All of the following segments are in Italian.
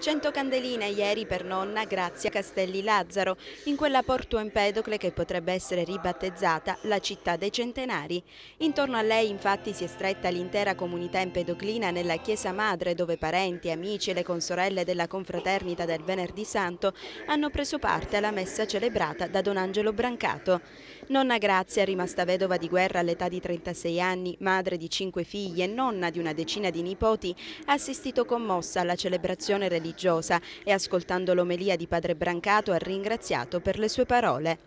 100 candeline ieri per nonna Grazia Castelli Lazzaro, in quella Porto Empedocle che potrebbe essere ribattezzata la città dei centenari. Intorno a lei infatti si è stretta l'intera comunità empedoclina nella chiesa madre dove parenti, amici e le consorelle della confraternita del Venerdì Santo hanno preso parte alla messa celebrata da Don Angelo Brancato. Nonna Grazia, rimasta vedova di guerra all'età di 36 anni, madre di cinque figli e nonna di una decina di nipoti, ha assistito commossa alla celebrazione religiosa e ascoltando l'omelia di padre Brancato ha ringraziato per le sue parole.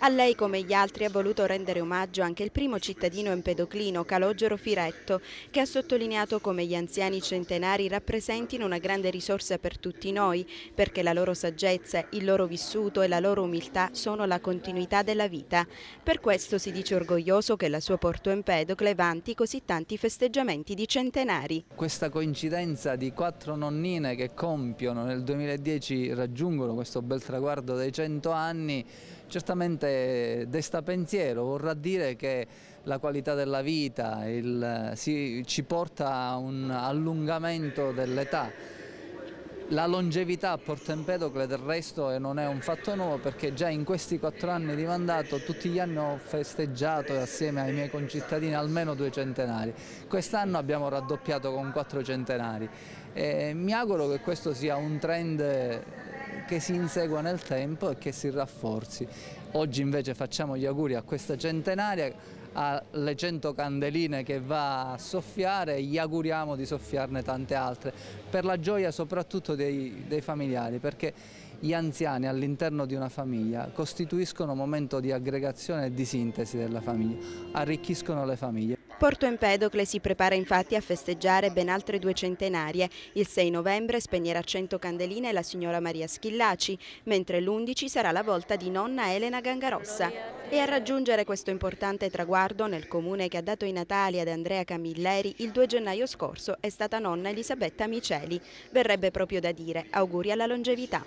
A lei, come gli altri, ha voluto rendere omaggio anche il primo cittadino empedoclino, Calogero Firetto, che ha sottolineato come gli anziani centenari rappresentino una grande risorsa per tutti noi, perché la loro saggezza, il loro vissuto e la loro umiltà sono la continuità della vita. Per questo si dice orgoglioso che la sua Porto Empedocle vanti così tanti festeggiamenti di centenari. Questa coincidenza di quattro nonnine che compiono nel 2010 raggiungono questo bel traguardo dei 100 anni certamente desta pensiero, vorrà dire che la qualità della vita il, si, ci porta a un allungamento dell'età. La longevità a Porto Empedocle del resto non è un fatto nuovo perché già in questi quattro anni di mandato tutti gli anni ho festeggiato assieme ai miei concittadini almeno due centenari. Quest'anno abbiamo raddoppiato con quattro centenari. E mi auguro che questo sia un trend che si insegua nel tempo e che si rafforzi. Oggi invece facciamo gli auguri a questa centenaria, alle 100 candeline che va a soffiare e gli auguriamo di soffiarne tante altre, per la gioia soprattutto dei, dei familiari, perché gli anziani all'interno di una famiglia costituiscono un momento di aggregazione e di sintesi della famiglia, arricchiscono le famiglie. Porto Empedocle si prepara infatti a festeggiare ben altre due centenarie. Il 6 novembre spegnerà 100 candeline la signora Maria Schillaci, mentre l'11 sarà la volta di nonna Elena Gangarossa. E a raggiungere questo importante traguardo nel comune che ha dato i Natali ad Andrea Camilleri il 2 gennaio scorso è stata nonna Elisabetta Miceli. Verrebbe proprio da dire auguri alla longevità.